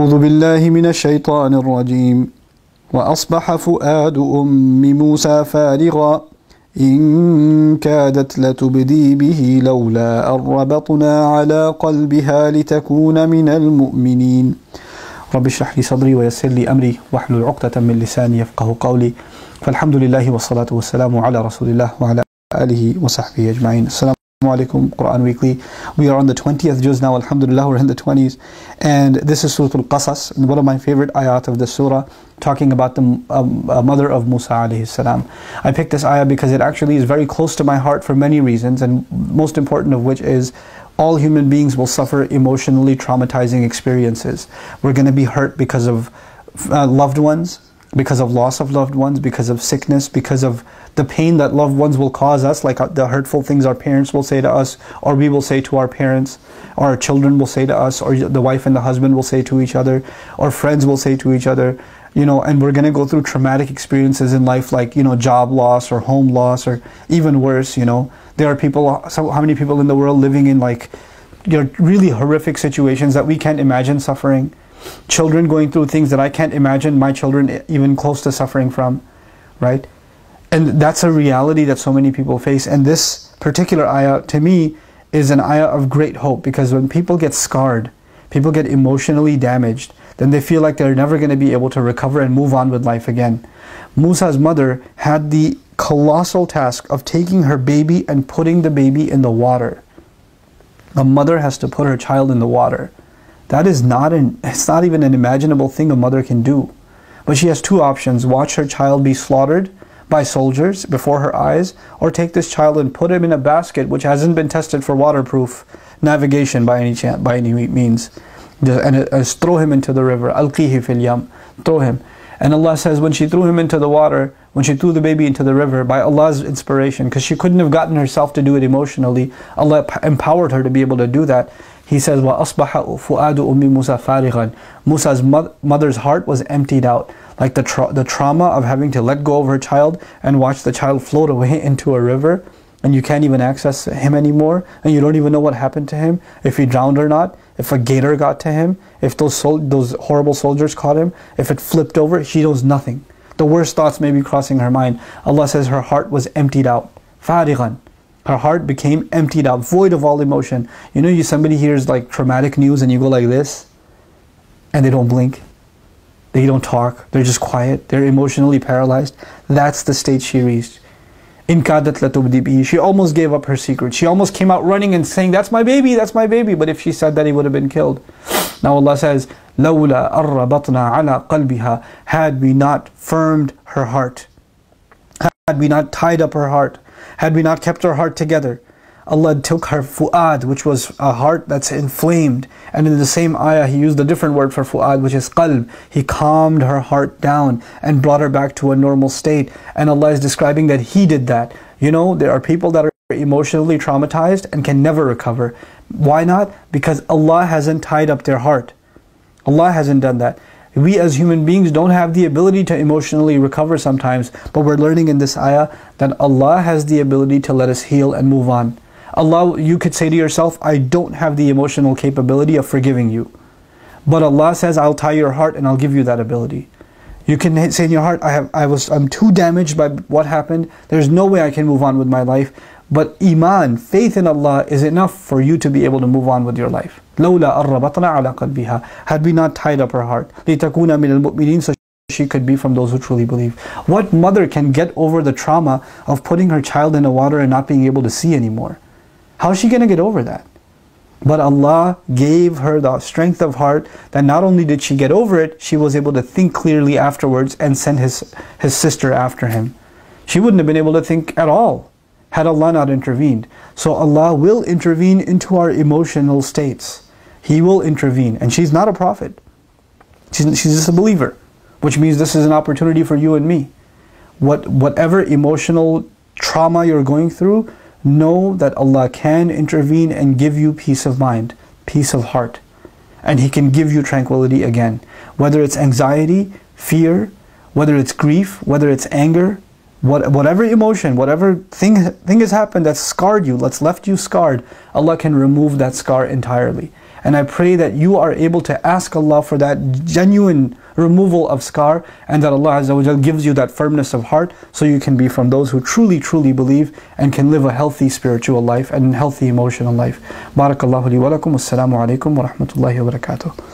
أعوذ بالله من الشيطان الرجيم. وأصبح فؤاد أم موسى فارغا. إن كادت لتبدي به لولا أن ربطنا على قلبها لتكون من المؤمنين. رب اشرح لي صدري ويسر لي أمري. واحلل عقدة من لساني يفقه قولي. فالحمد لله والصلاة والسلام على رسول الله وعلى آله وصحبه أجمعين. السلام alaikum Quran Weekly. We are on the 20th juz now, Alhamdulillah, we're in the 20s. And this is Surah Al Qasas, one of my favorite ayat of the surah, talking about the um, uh, mother of Musa alayhi salam. I picked this ayah because it actually is very close to my heart for many reasons, and most important of which is all human beings will suffer emotionally traumatizing experiences. We're going to be hurt because of uh, loved ones, because of loss of loved ones, because of sickness, because of the pain that loved ones will cause us, like uh, the hurtful things our parents will say to us, or we will say to our parents, or our children will say to us, or the wife and the husband will say to each other, or friends will say to each other, you know, and we're going to go through traumatic experiences in life, like, you know, job loss or home loss, or even worse, you know. There are people, so how many people in the world living in like, you know, really horrific situations that we can't imagine suffering children going through things that I can't imagine my children even close to suffering from, right? And that's a reality that so many people face. And this particular ayah, to me, is an ayah of great hope because when people get scarred, people get emotionally damaged, then they feel like they're never going to be able to recover and move on with life again. Musa's mother had the colossal task of taking her baby and putting the baby in the water. A mother has to put her child in the water. That is not an, it's not even an imaginable thing a mother can do. But she has two options, watch her child be slaughtered by soldiers before her eyes, or take this child and put him in a basket which hasn't been tested for waterproof navigation by any chance, by any means. And uh, throw him into the river. Alqihi fil yam. Throw him. And Allah says when she threw him into the water, when she threw the baby into the river, by Allah's inspiration, because she couldn't have gotten herself to do it emotionally, Allah empowered her to be able to do that. He says, وَأَصْبَحَ فُؤَادُ أُمِّ مُوسَى فَارِغًا Musa's mother's heart was emptied out. Like the, tra the trauma of having to let go of her child and watch the child float away into a river and you can't even access him anymore and you don't even know what happened to him, if he drowned or not, if a gator got to him, if those, those horrible soldiers caught him, if it flipped over, she knows nothing. The worst thoughts may be crossing her mind. Allah says her heart was emptied out. فَارِغًا her heart became emptied out, void of all emotion. You know, you somebody hears like traumatic news and you go like this, and they don't blink. They don't talk. They're just quiet. They're emotionally paralyzed. That's the state she reached. In kadat latubdi She almost gave up her secret. She almost came out running and saying, That's my baby, that's my baby. But if she said that, he would have been killed. Now Allah says, لولا أربطنا على قلبها had we not firmed her heart, had we not tied up her heart, had we not kept our heart together. Allah took her fu'ad, which was a heart that's inflamed. And in the same ayah, He used a different word for fu'ad, which is qalb. He calmed her heart down and brought her back to a normal state. And Allah is describing that He did that. You know, there are people that are emotionally traumatized and can never recover. Why not? Because Allah hasn't tied up their heart. Allah hasn't done that. We as human beings don't have the ability to emotionally recover sometimes, but we're learning in this ayah that Allah has the ability to let us heal and move on. Allah, you could say to yourself, I don't have the emotional capability of forgiving you. But Allah says, I'll tie your heart and I'll give you that ability. You can say in your heart, I have, I was, I'm too damaged by what happened. There's no way I can move on with my life. But iman, faith in Allah, is enough for you to be able to move on with your life. لولا أربطنا على قلبها had we not tied up her heart لتكون من المؤمنين so she could be from those who truly believe. What mother can get over the trauma of putting her child in the water and not being able to see anymore? How is she going to get over that? But Allah gave her the strength of heart that not only did she get over it, she was able to think clearly afterwards and send his, his sister after him. She wouldn't have been able to think at all had Allah not intervened. So Allah will intervene into our emotional states. He will intervene. And she's not a prophet. She's, she's just a believer. Which means this is an opportunity for you and me. What, whatever emotional trauma you're going through, know that Allah can intervene and give you peace of mind, peace of heart. And He can give you tranquility again. Whether it's anxiety, fear, whether it's grief, whether it's anger, what, whatever emotion, whatever thing, thing has happened that's scarred you, that's left you scarred, Allah can remove that scar entirely. And I pray that you are able to ask Allah for that genuine removal of scar and that Allah gives you that firmness of heart so you can be from those who truly, truly believe and can live a healthy spiritual life and healthy emotional life. Barakallahu li wa lakum. Alaikum wa rahmatullahi wa barakatuh.